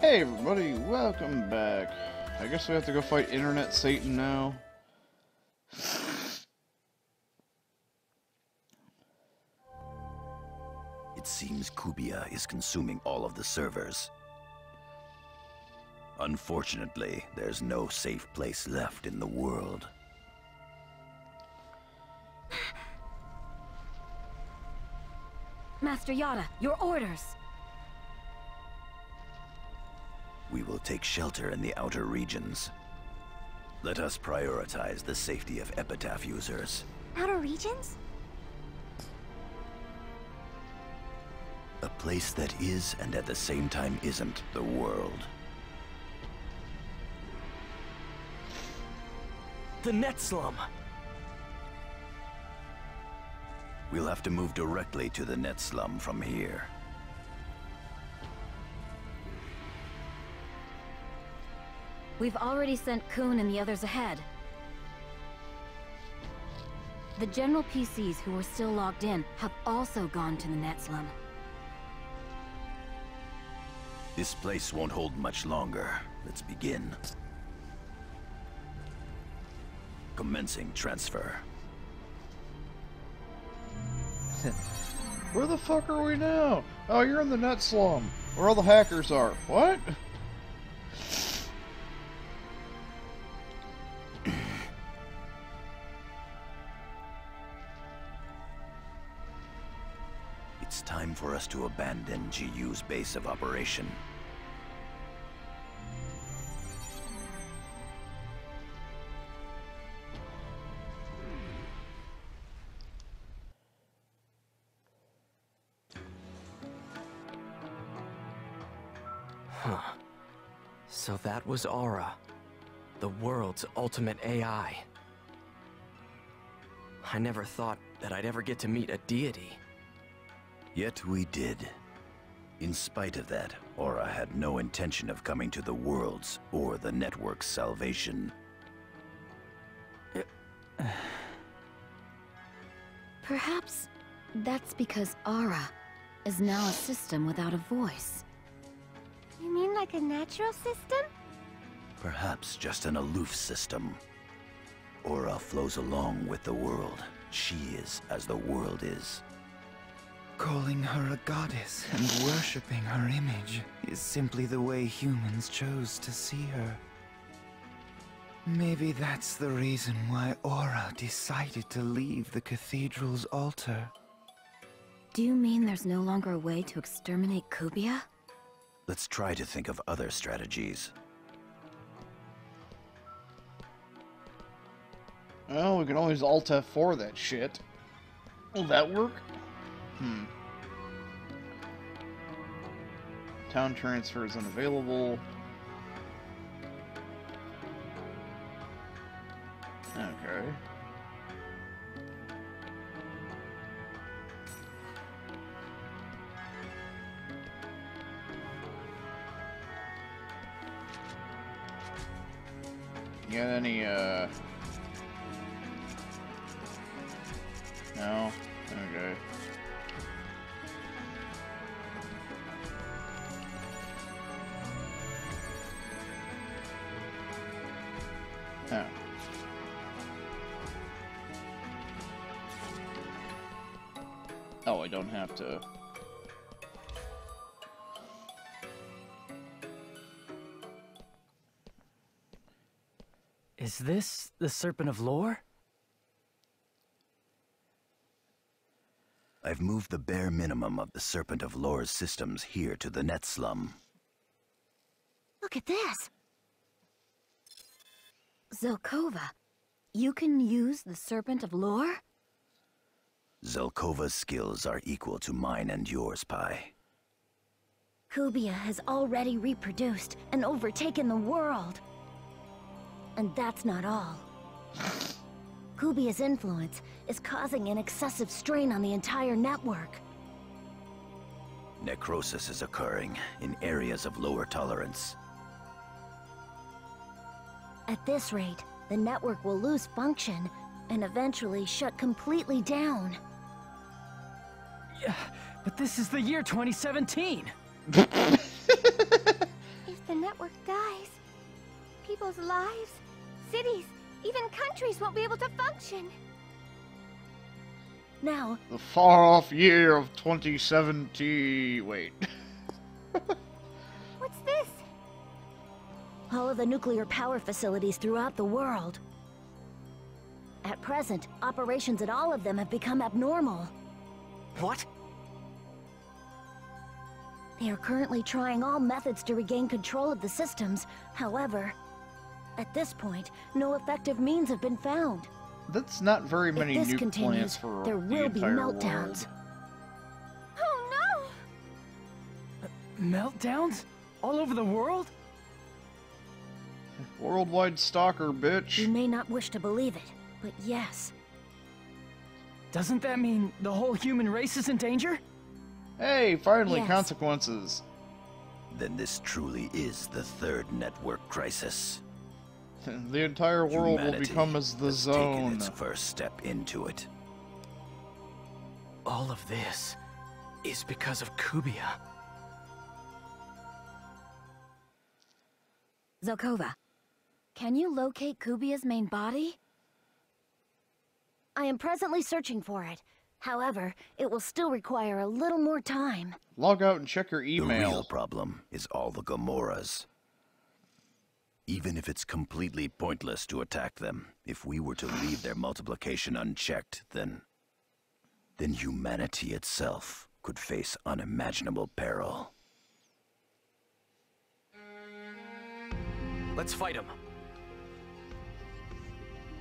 Hey everybody, welcome back. I guess we have to go fight Internet Satan now. It seems Kubia is consuming all of the servers. Unfortunately, there's no safe place left in the world. Master Yata, your orders! We will take shelter in the outer regions. Let us prioritize the safety of Epitaph users. Outer regions? A place that is and at the same time isn't the world. The net slum! We'll have to move directly to the net slum from here. We've already sent Kuhn and the others ahead. The general PCs who were still logged in have also gone to the net slum. This place won't hold much longer. Let's begin. Commencing transfer. Where the fuck are we now? Oh, you're in the net slum. Where all the hackers are. What? It's time for us to abandon GU's base of operation. Huh. So that was Aura. The world's ultimate AI. I never thought that I'd ever get to meet a deity. Yet we did. In spite of that, Aura had no intention of coming to the world's or the network's salvation. Perhaps that's because Aura is now a system without a voice. You mean like a natural system? Perhaps just an aloof system. Aura flows along with the world. She is as the world is. Calling her a goddess and worshipping her image is simply the way humans chose to see her. Maybe that's the reason why Aura decided to leave the cathedral's altar. Do you mean there's no longer a way to exterminate Kubia? Let's try to think of other strategies. Well, we can always Alt F4 that shit. Will that work? Hmm. Town transfer is unavailable. Okay. You got any, uh... No? This the Serpent of Lore? I've moved the bare minimum of the Serpent of Lore's systems here to the net slum. Look at this. Zelkova, you can use the Serpent of Lore? Zelkova's skills are equal to mine and yours, Pi. Kubia has already reproduced and overtaken the world. And that's not all. Kubia's influence is causing an excessive strain on the entire network. Necrosis is occurring in areas of lower tolerance. At this rate, the network will lose function and eventually shut completely down. Yeah, but this is the year 2017! if the network dies, people's lives, cities, even countries won't be able to function. Now, The far off year of 2070. Wait. What's this? all of the nuclear power facilities throughout the world. At present, operations at all of them have become abnormal. What? They are currently trying all methods to regain control of the systems. However, at this point, no effective means have been found. That's not very many if this nuke continues, plants for there the will be entire meltdowns. Oh no! Uh, meltdowns? All over the world? World. Worldwide stalker, bitch. You may not wish to believe it, but yes. Doesn't that mean the whole human race is in danger? Hey, finally, Yes. consequences. Then this truly is the third network crisis. The entire world will become as the has taken zone. its first step into it. All of this is because of Kubia. Zelkova, can you locate Kubia's main body? I am presently searching for it. However, it will still require a little more time. Log out and check your email. The real problem is all the Gamoras. Even if it's completely pointless to attack them, if we were to leave their multiplication unchecked, then... then humanity itself could face unimaginable peril. Let's fight them.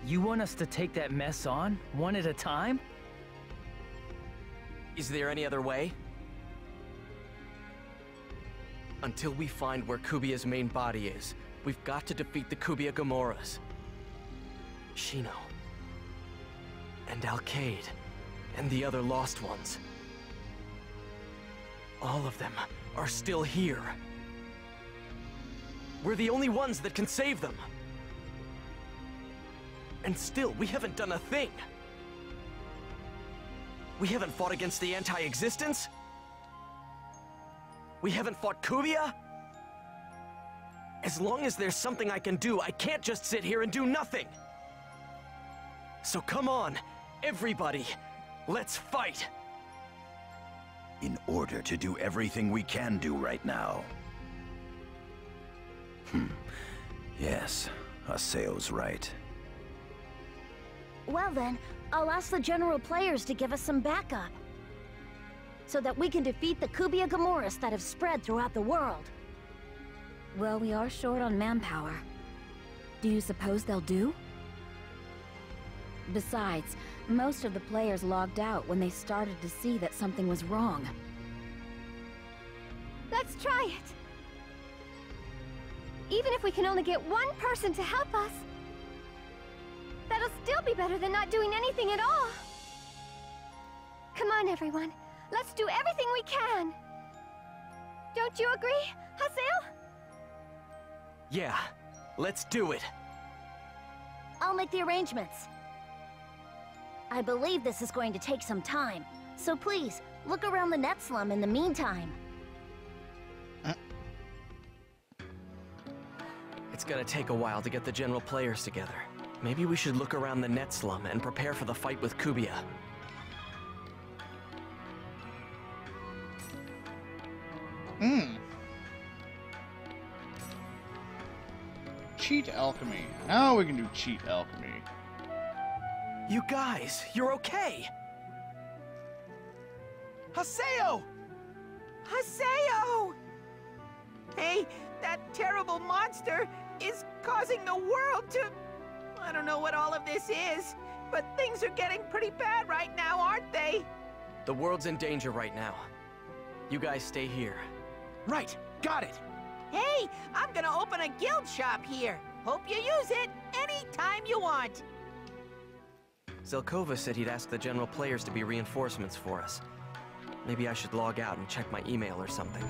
You want us to take that mess on, one at a time? Is there any other way? Until we find where Kubia's main body is, we've got to defeat the Kubia Gamoras. Shino. And Alkaid. And the other lost ones. All of them are still here. We're the only ones that can save them. And still, we haven't done a thing. We haven't fought against the anti-existence? We haven't fought Kubia? As long as there's something I can do, I can't just sit here and do nothing! So come on, everybody, let's fight! In order to do everything we can do right now. Hmm. Yes, Haseo's right. Well then, I'll ask the general players to give us some backup. So that we can defeat the Kubia Gamoras that have spread throughout the world. Well, we are short on manpower. Do you suppose they'll do? Besides, most of the players logged out when they started to see that something was wrong. Let's try it! Even if we can only get one person to help us, that'll still be better than not doing anything at all! Come on, everyone. Let's do everything we can! Don't you agree, Haseo? Yeah, let's do it! I'll make the arrangements. I believe this is going to take some time, so please, look around the net slum in the meantime. It's gonna take a while to get the general players together. Maybe we should look around the net slum and prepare for the fight with Kubia. Cheat alchemy. Now we can do cheat alchemy. You guys, you're okay! Haseo! Haseo! Hey, that terrible monster is causing the world to... I don't know what all of this is, but things are getting pretty bad right now, aren't they? The world's in danger right now. You guys stay here. Right, got it. Hey, I'm gonna open a guild shop here. Hope you use it anytime you want. Zelkova said he'd ask the general players to be reinforcements for us. Maybe I should log out and check my email or something.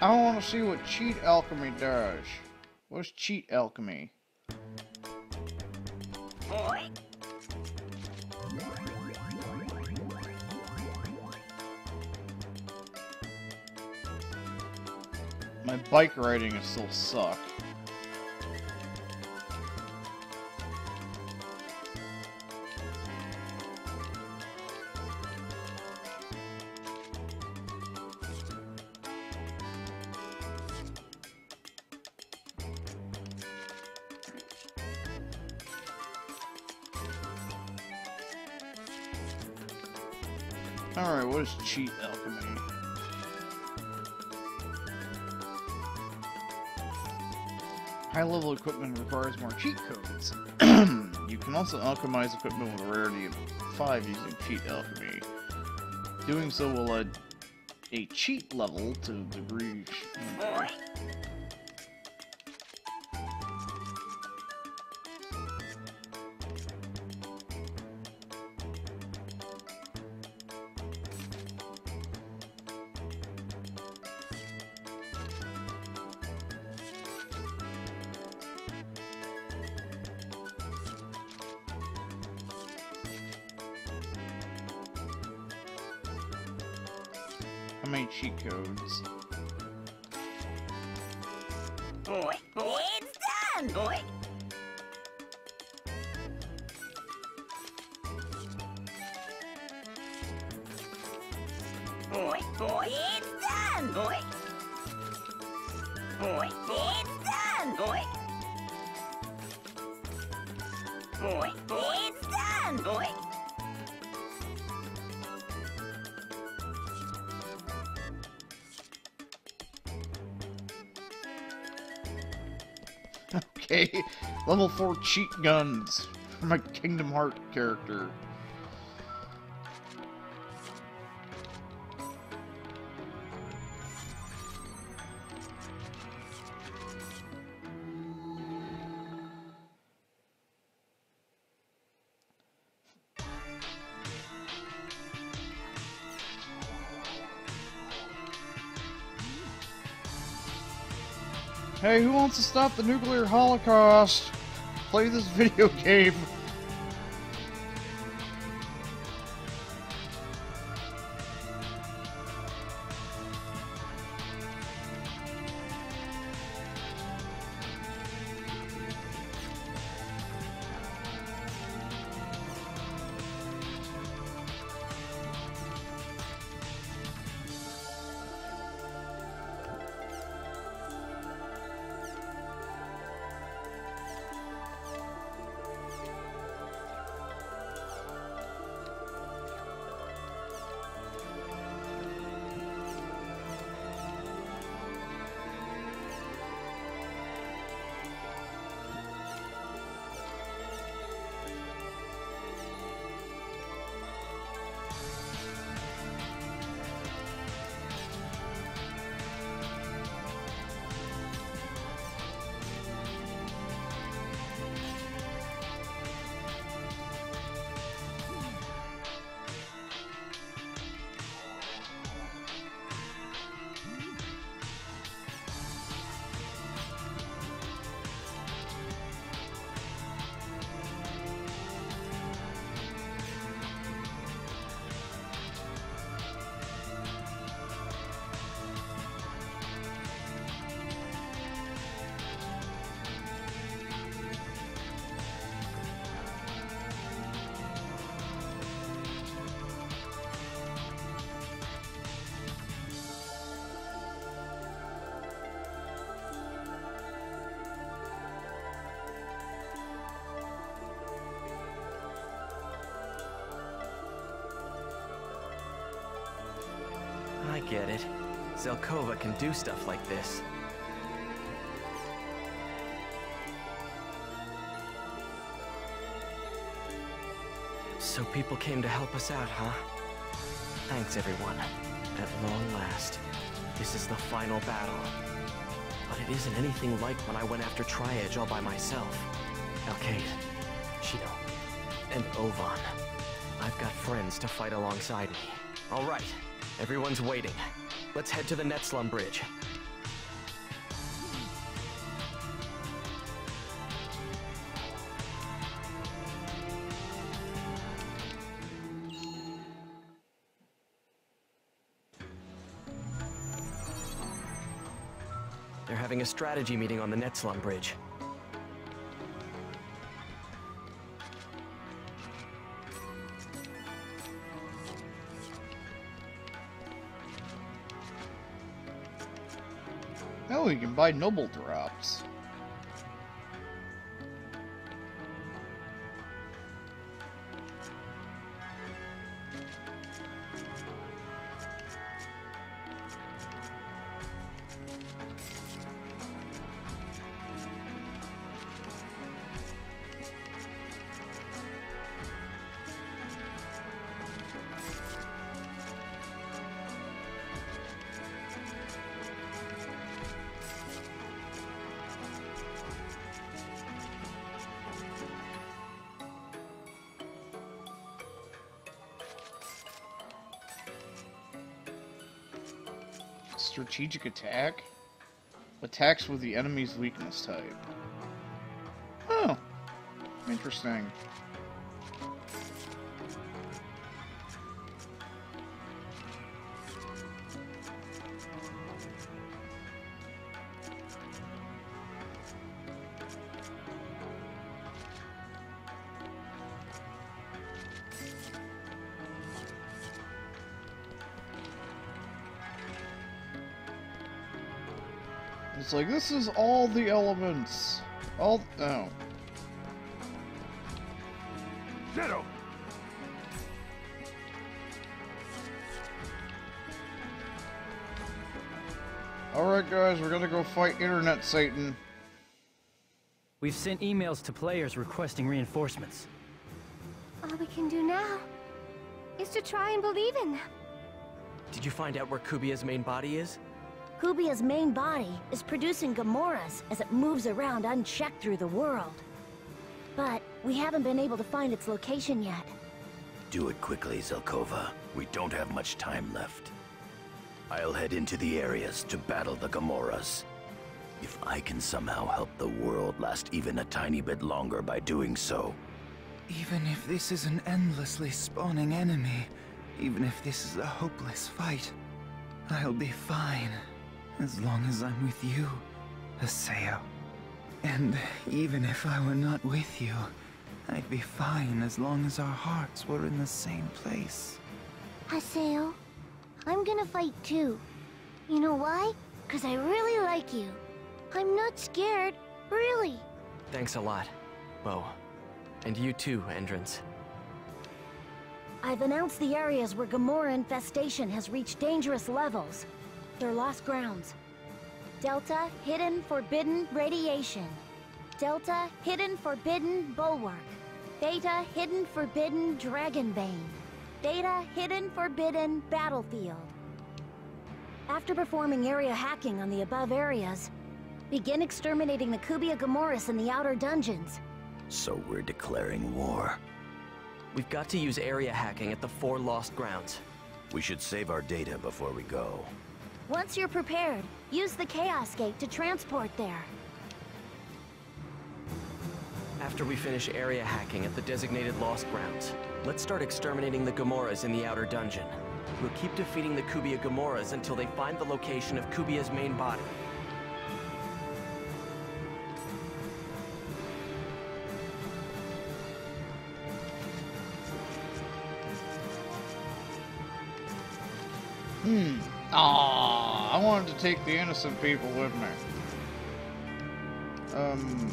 I want to see what cheat alchemy does. What's cheat alchemy? My bike riding is still suck. Level equipment requires more cheat codes. you can also alchemize equipment with a rarity of 5 using cheat alchemy. Doing so will add a cheat level to the degree. Many cheat codes? Level 4 cheat guns for my Kingdom Heart character. Hey, who wants to stop the nuclear holocaust? Play this video game. Get it. Zelkova can do stuff like this. So people came to help us out, huh? Thanks, everyone. At long last, this is the final battle. But it isn't anything like when I went after Tri-Edge all by myself. Alkaid, Shino, and Ovan. I've got friends to fight alongside me. All right, Everyone's waiting. Let's head to the Netslum Bridge. They're having a strategy meeting on the Netslum Bridge. You can buy noble drops. Strategic attack? Attacks with the enemy's weakness type. Oh. Interesting. It's like, this is all the elements. All, oh. Ditto! Alright guys, we're gonna go fight Internet Satan. We've sent emails to players requesting reinforcements. All we can do now is to try and believe in them. Did you find out where Kubia's main body is? Kubia's main body is producing Gamoras as it moves around unchecked through the world. But we haven't been able to find its location yet. Do it quickly, Zelkova. We don't have much time left. I'll head into the areas to battle the Gamoras. If I can somehow help the world last even a tiny bit longer by doing so, Even if this is an endlessly spawning enemy, even if this is a hopeless fight, I'll be fine. As long as I'm with you, Haseo. And even if I were not with you, I'd be fine as long as our hearts were in the same place. Haseo, I'm gonna fight too. You know why? Because I really like you. I'm not scared, really. Thanks a lot, Bo. And you too, Endrance. I've announced the areas where Gamora infestation has reached dangerous levels. They're lost grounds. Delta, hidden, forbidden, radiation. Delta, hidden, forbidden, bulwark. Beta, hidden, forbidden, dragon dragonbane. Beta, hidden, forbidden, battlefield. After performing area hacking on the above areas, begin exterminating the Kubia Gamoras in the outer dungeons. so we're declaring war. We've got to use area hacking at the four lost grounds. We should save our data before we go. Once you're prepared, use the Chaos Gate to transport there. After we finish area hacking at the designated lost grounds, let's start exterminating the Gamoras in the outer dungeon. We'll keep defeating the Kubia Gamoras until they find the location of Kubia's main body. Hmm. Ah, I wanted to take the innocent people with me. Um.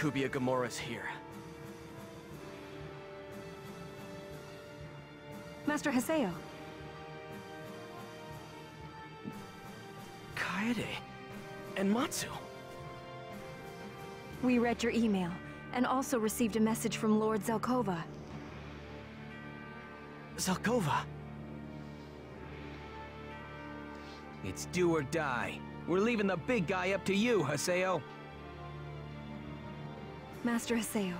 Kubia Gamoras here. Master Haseo, Kaede and Matsu. we read your email, and also received a message from Lord Zelkova. Zelkova. It's do or die. We're leaving the big guy up to you, Haseo. Master Haseo,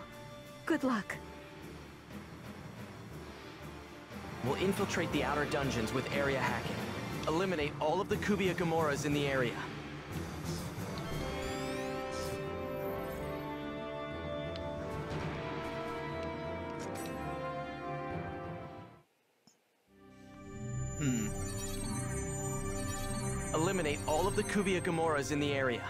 good luck. We'll infiltrate the outer dungeons with area hacking. Eliminate all of the Kubia Gamoras in the area. Hmm. Eliminate all of the Kubia Gamoras in the area.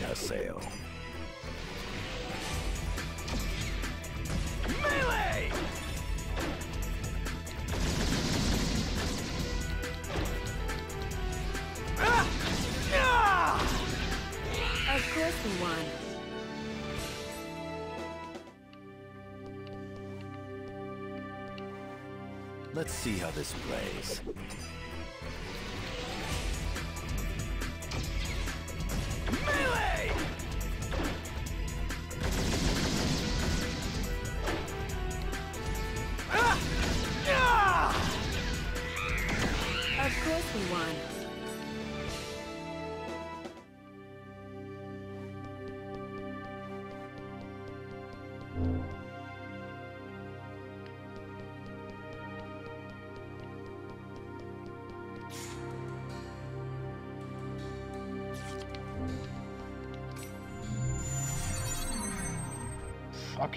Well played, Haseo. Melee! Of course we won. Let's see how this plays.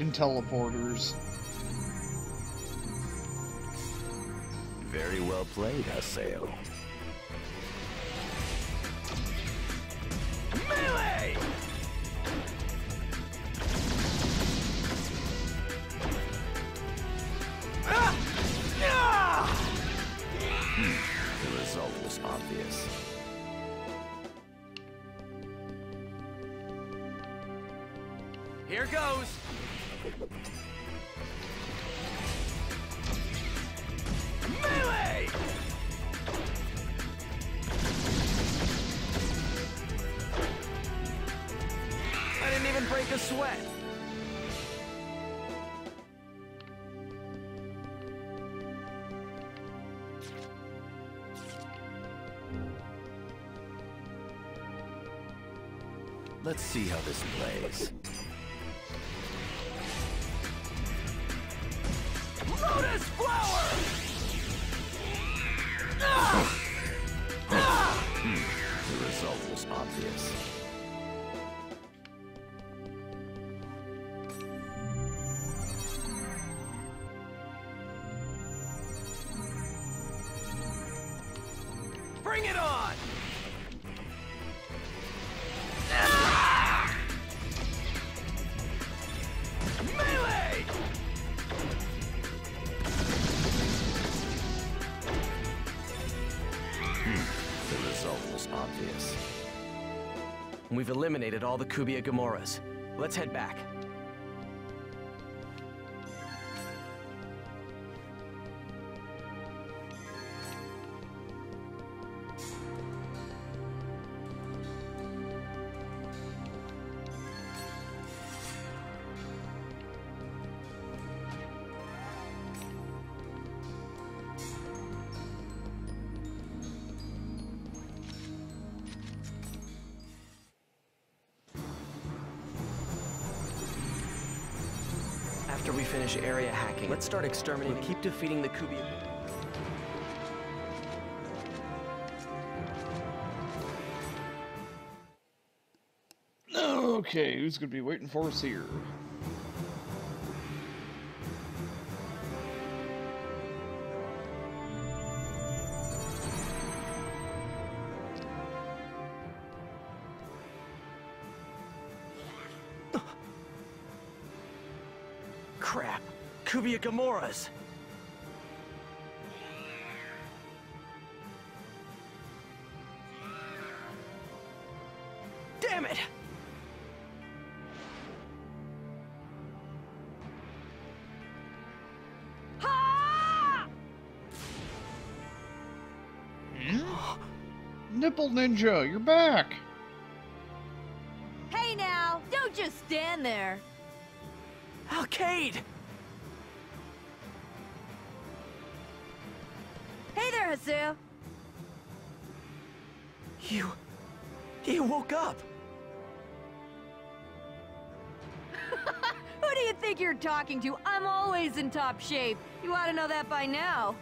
Fucking teleporters. Very well played, Haseo. Let's see how this plays. Lotus flower! Ah! Ah! The result was obvious. Eliminated all the Kubia Gamoras. Let's head back. Start exterminating. Keep defeating the Kubia. Okay, who's gonna be waiting for us here? Kubia Gamoras! Damn it! Hmm? Nipple Ninja, you're back! Hey now, don't just stand there. Alkaid! There, You... You woke up! Who do you think you're talking to? I'm always in top shape. You ought to know that by now.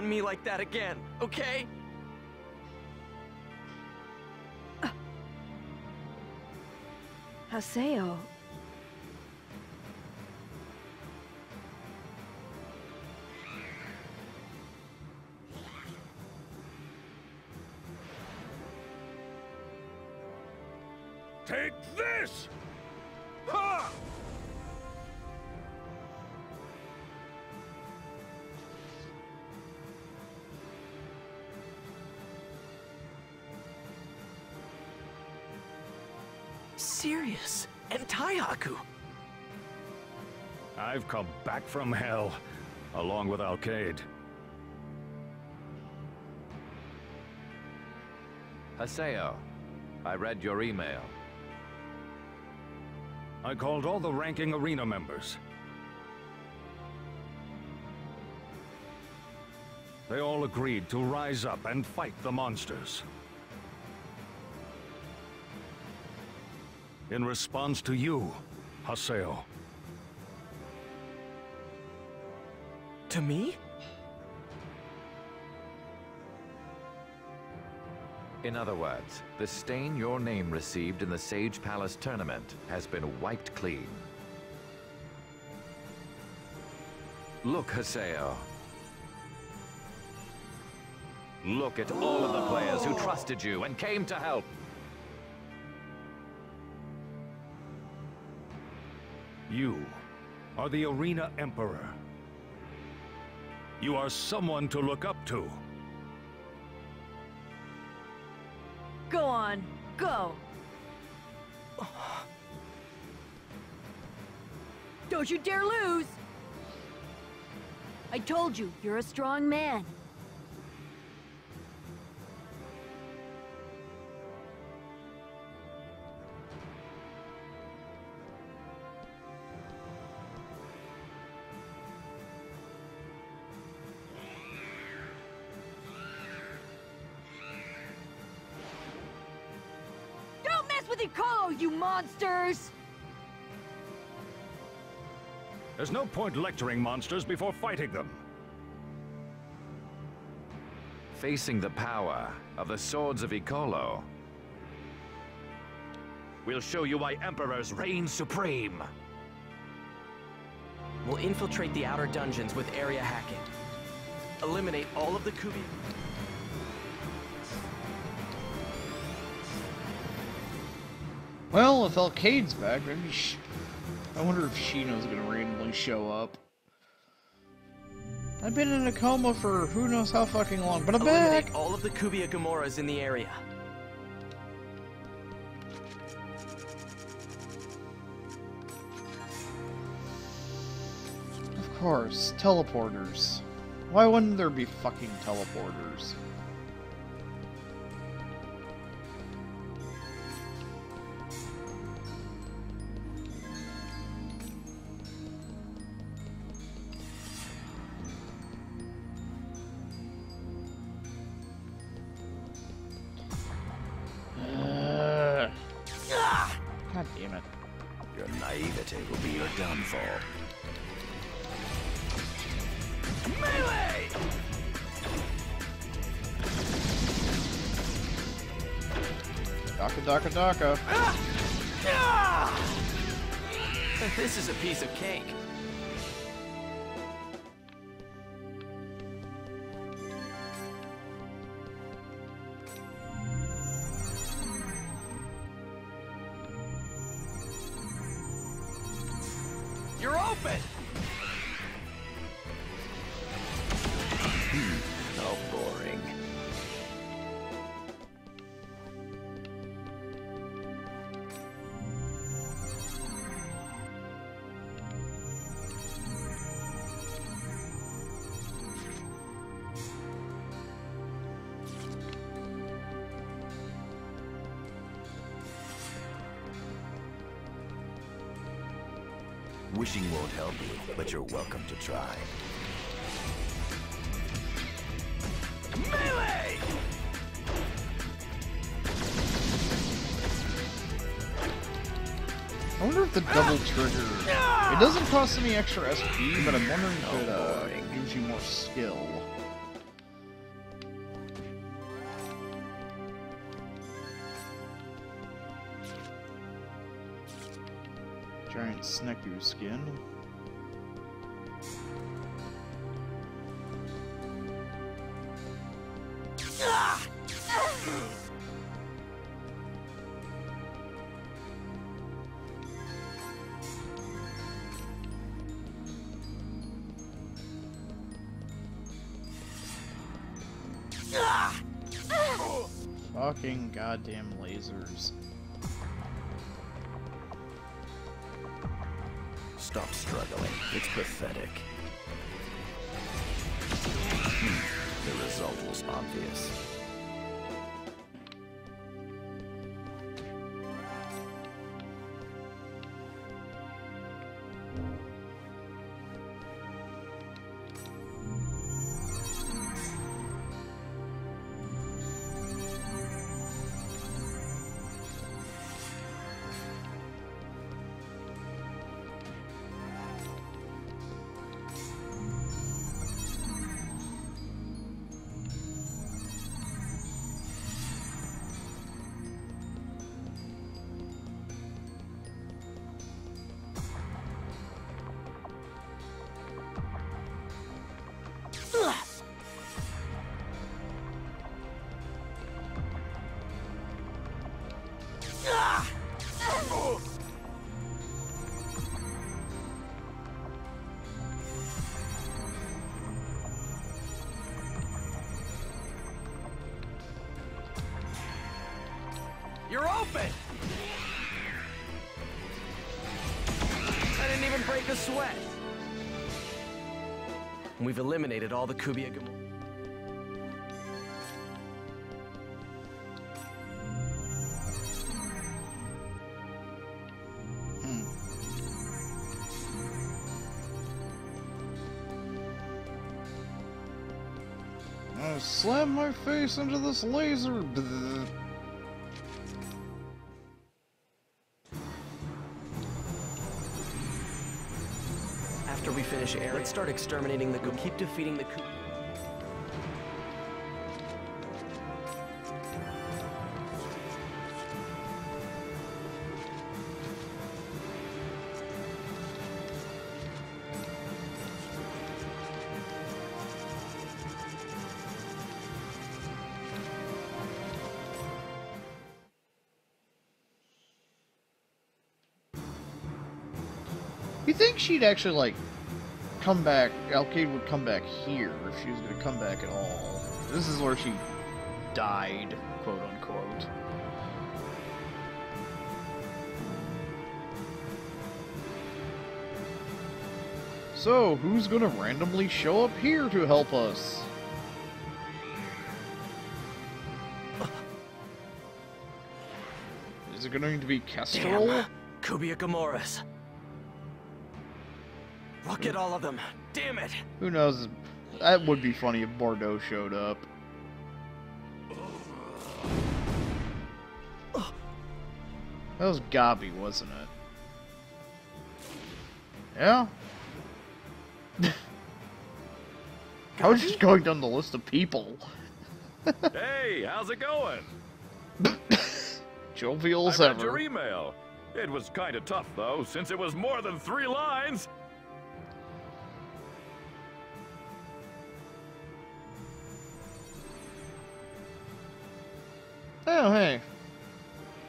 On me like that again, okay? Haseo. Take this! And I've come back from hell, along with Alkaid. Haseo, I read your email. I called all the ranking arena members. They all agreed to rise up and fight the monsters. In response to you, Haseo. To me? In other words, the stain your name received in the Sage Palace tournament has been wiped clean. Look, Haseo. Look at all of the players who trusted you and came to help. You are the Arena Emperor. You are someone to look up to. Go on, go. Don't you dare lose! I told you, you're a strong man. Monsters! There's no point lecturing monsters before fighting them. Facing the power of the Swords of Ikolo. We'll show you why Emperors reign supreme. We'll infiltrate the outer dungeons with area hacking. Eliminate all of the Kubi... Well, if Alkaid's back, maybe sh I wonder if Shino's gonna randomly show up. I've been in a coma for who knows how fucking long, but I'm Eliminate back! all of the Kubia Gamoras in the area. Of course, teleporters. Why wouldn't there be fucking teleporters? Naivete will be your downfall. Melee! Daka daka daka. Ah! This is a piece of cake. It doesn't cost any extra SP, but I'm wondering if it uh, gives you more skill. Giant Sneku skin. Fucking goddamn lasers. Stop struggling. It's pathetic. Hmm. The result was obvious. You're! I didn't even break a sweat. We've eliminated all the Kubia Gamora. Hmm. I slam my face into this laser. Air, let's start exterminating the Go. Keep defeating the Kubia. You think she'd actually like come back? Alkaid would come back here if she was going to come back at all. This is where she died, quote unquote. So, who's to randomly show up here to help us? Is it going to be Kestrel? Damn. Kubia Gamoras. Look at all of them. Damn it. Who knows? That would be funny if Bordeaux showed up. That was Gabi, wasn't it? Yeah. I was just going down the list of people. hey, how's it going? Jovial as I read ever. your email. It was kind of tough, though, since it was more than three lines. Oh, hey.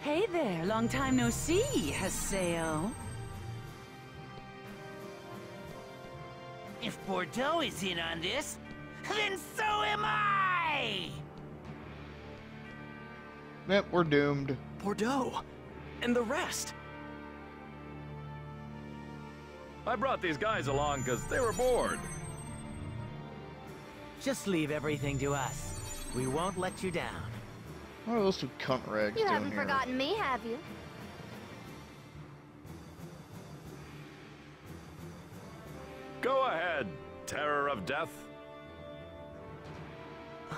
Hey there, long time no see, Haseo. If Bordeaux is in on this, then so am I! Yep, we're doomed. Bordeaux. And the rest. I brought these guys along because they were bored. Just leave everything to us. We won't let you down. What are those two cunt rags You doing haven't here? forgotten me, have you? Go ahead, Terror of Death.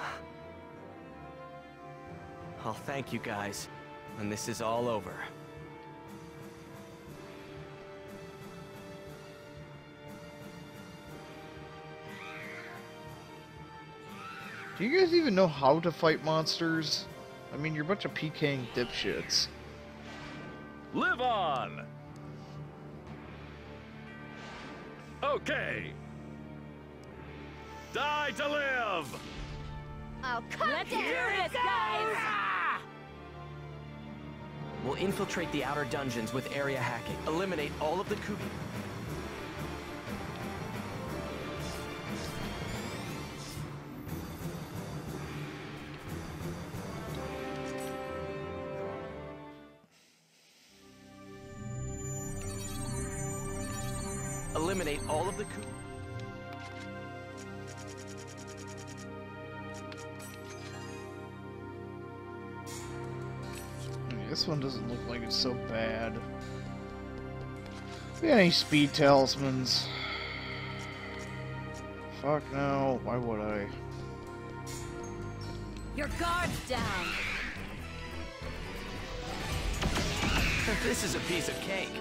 I'll thank you guys when this is all over. Do you guys even know how to fight monsters? I mean, you're a bunch of PKing dipshits. Live on! Okay. Die to live! Oh, come Let's do down. this, guys! We'll infiltrate the outer dungeons with area hacking. Eliminate all of the Kubi. Speed talismans? Fuck no. Why would I? Your guard's down. this is a piece of cake.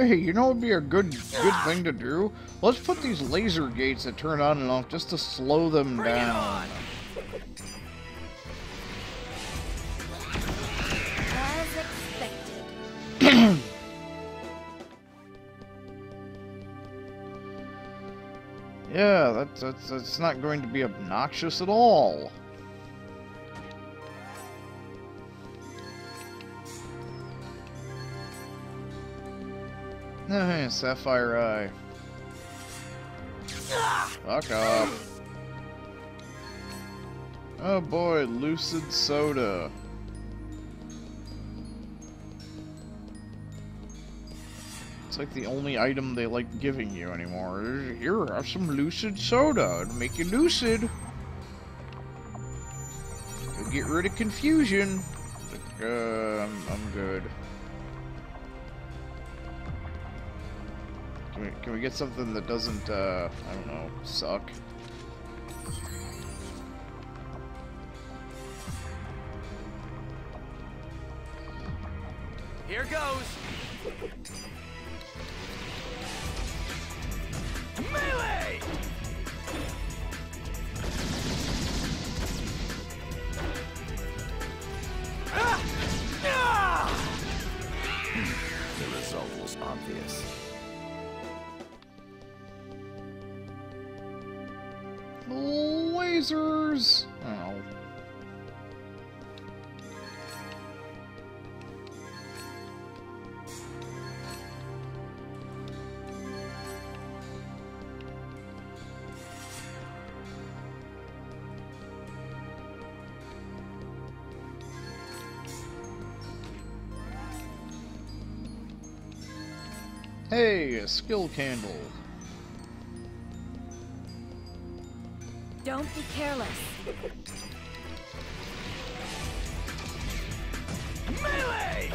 Hey, you know what would be a good good thing to do? Let's put these laser gates that turn on and off just to slow them down. As expected. Yeah, that's, that's that's not going to be obnoxious at all. Hey, Sapphire Eye. Fuck off. Oh boy, Lucid Soda. It's like the only item they like giving you anymore. Here, have some Lucid Soda. It'll make you lucid. It'll get rid of confusion. Uh, I'm, I'm good. Can we, can we get something that doesn't, uh, I don't know, suck? Hey, a skill candle. Don't be careless. Melee!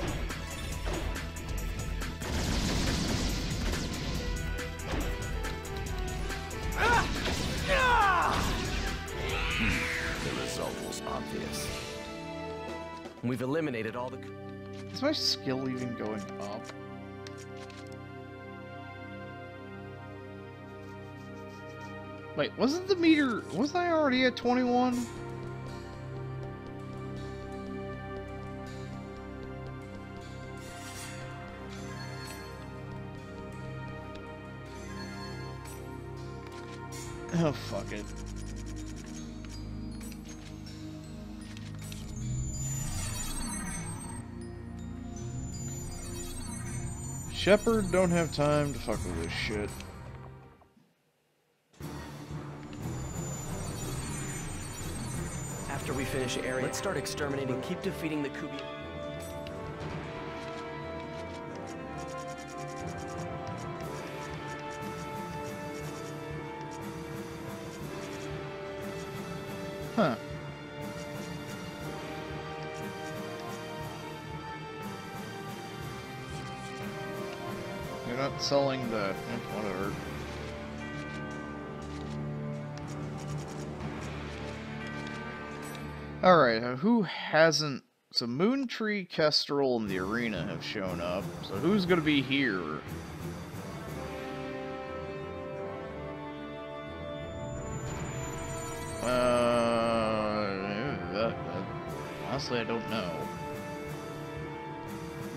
The result was obvious. We've eliminated all the... Is my skill even going up? Wait, wasn't the meter... Wasn't I already at 21? Oh, fuck it. Shepard don't have time to fuck with this shit. After finish area, let's start exterminating. Keep defeating the Kubi. Huh. You're not selling the... eh, whatever. Alright, uh, who hasn't... So Moontree, Kestrel, and the Arena have shown up. So who's gonna be here? Uh, that, that, honestly, I don't know.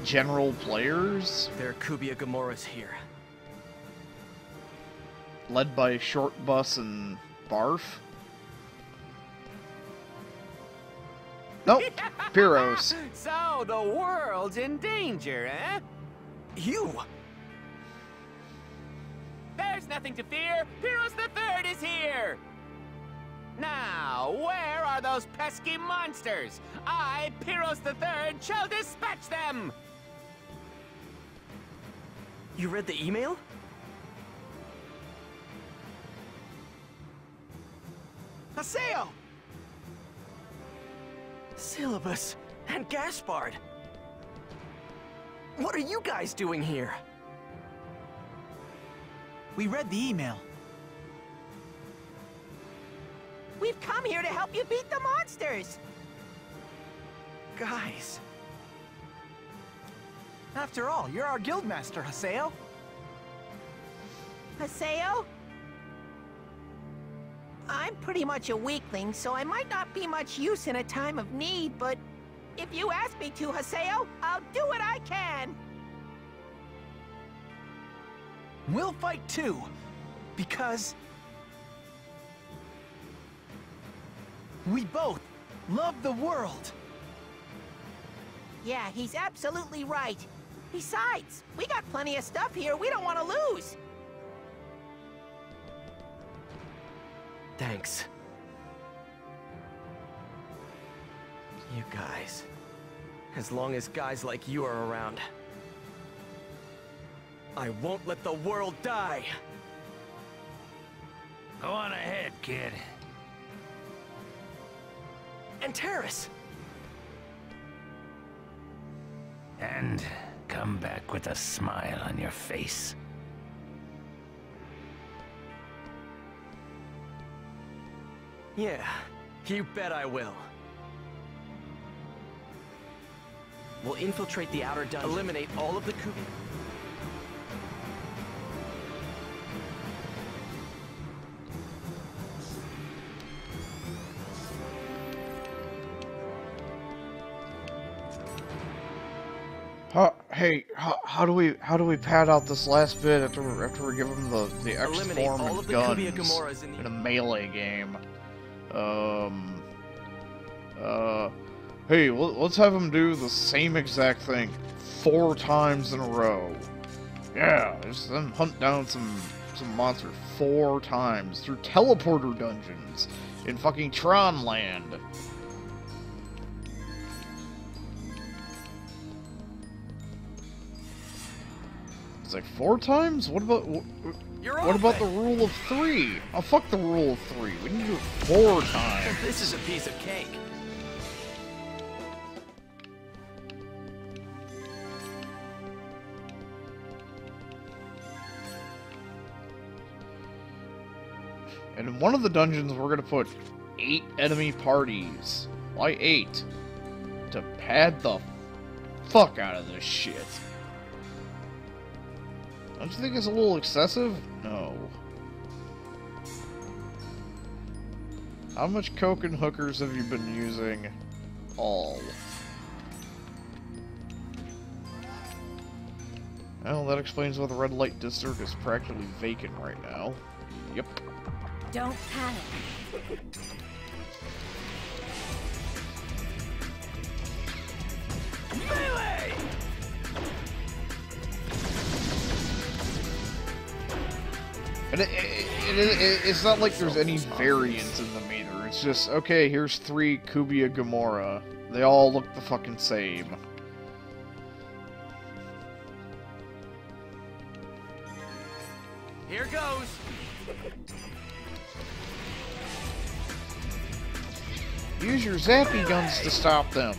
General players, There are Kubia Gamoras here. led by Short Bus and Barf. Nope, Pyros. So the world's in danger, eh? You! There's nothing to fear. Pyros the Third is here. Now, where are those pesky monsters? I, Pyros the Third, shall dispatch them. You read the email? Haseo! Silabus and Gaspard! What are you guys doing here? We read the email. We've come here to help you beat the monsters. Guys, After all, you're our guildmaster, Haseo. Haseo? I'm pretty much a weakling, so I might not be much use in a time of need, but if you ask me to, Haseo, I'll do what I can. We'll fight too, because we both love the world. Yeah, he's absolutely right. Besides, we got plenty of stuff here we don't want to lose. Thanks. You guys. As long as guys like you are around. I won't let the world die! Go on ahead, kid. And Terrace! And come back with a smile on your face. Yeah, you bet I will. We'll infiltrate the outer dungeon. Eliminate all of the Kubi... How, hey, how, how do we how do we pad out this last bit after we, after we give them the the X form and guns Kubia Gamoras in the- in a melee game? Um. Uh. Hey, let's have them do the same exact thing four times in a row. Yeah, just them hunt down some some monster four times through teleporter dungeons in fucking Tron Land. It's like four times? What about what, what about the rule of three? Oh, fuck the rule of three. We need to do it four times. This is a piece of cake. And in one of the dungeons, we're gonna put eight enemy parties. Why eight? To pad the fuck out of this shit. Don't you think it's a little excessive? No. How much coke and hookers have you been using? All. Well, that explains why the red light district is practically vacant right now. Yep. Don't panic. Melee! And it, it, it, it, it's not like there's any variance in the meter. It's just, okay, here's three Kubia Gamora. They all look the fucking same. Here goes. Use your zappy guns to stop them.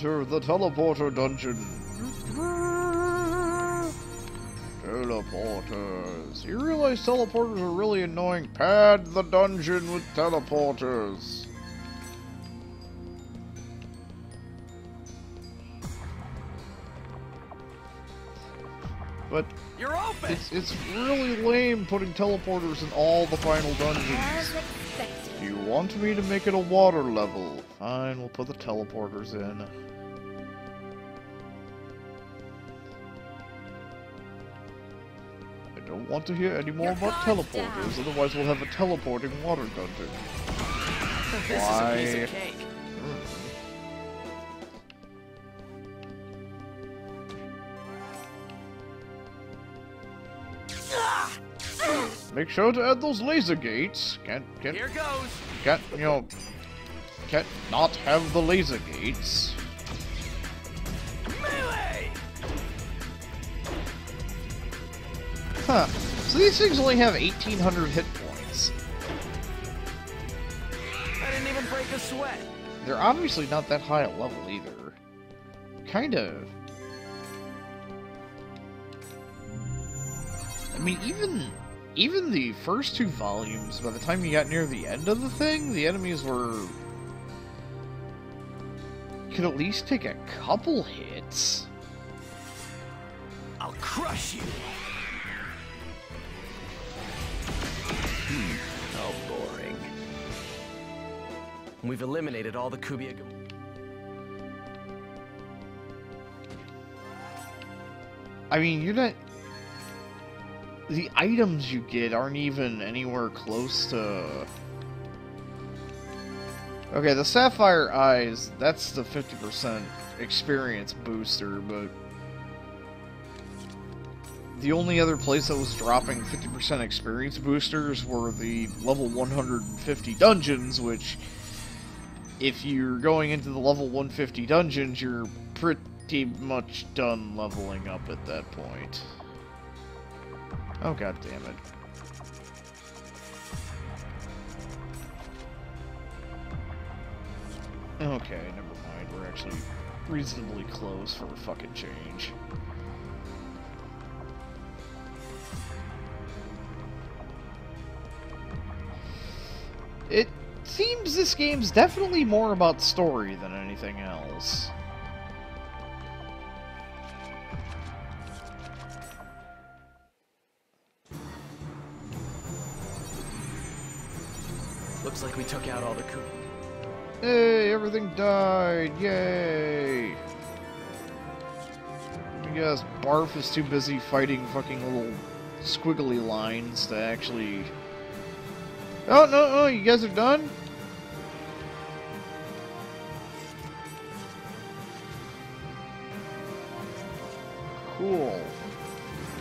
Enter the teleporter dungeon. Teleporters. You realize teleporters are really annoying? Pad the dungeon with teleporters. But You're open. it's it's really lame putting teleporters in all the final dungeons. Do you want me to make it a water level? Fine, we'll put the teleporters in. Want to hear any more about teleporters, otherwise we'll have a teleporting water dungeon. This is a Why? piece of cake. Hmm. Make sure to add those laser gates. Can't can't Here goes. can't you know can't not have the laser gates. Huh. So these things only have 1800 hit points. I didn't even break a sweat. They're obviously not that high a level either. Kind of. I mean, even even the first two volumes, by the time you got near the end of the thing, the enemies were could at least take a couple hits. I'll crush you! We've eliminated all the Kubia. I mean, you're not. The items you get aren't even anywhere close to. Okay, the Sapphire Eyes, that's the 50% experience booster, but. The only other place that was dropping 50% experience boosters were the level 150 dungeons, which. If you're going into the level 150 dungeons, you're pretty much done leveling up at that point. Oh god damn it. Okay, never mind. We're actually reasonably close for a fucking change. Seems this game's definitely more about story than anything else. Looks like we took out all the Ku. Hey, everything died! Yay! I guess Barf is too busy fighting fucking little squiggly lines to actually... Oh, no, no, you guys are done?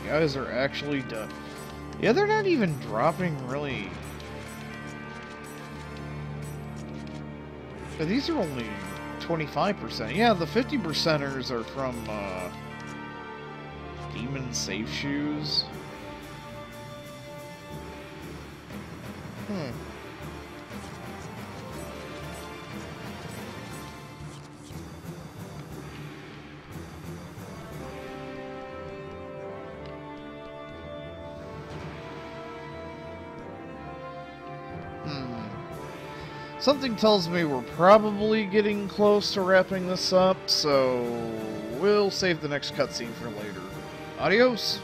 Guys are actually done. Yeah, they're not even dropping really these are only 25%. Yeah, the 50 percenters are from uh, Demon Safe Shoes. Hmm. Something tells me we're probably getting close to wrapping this up, so we'll save the next cutscene for later. Adios!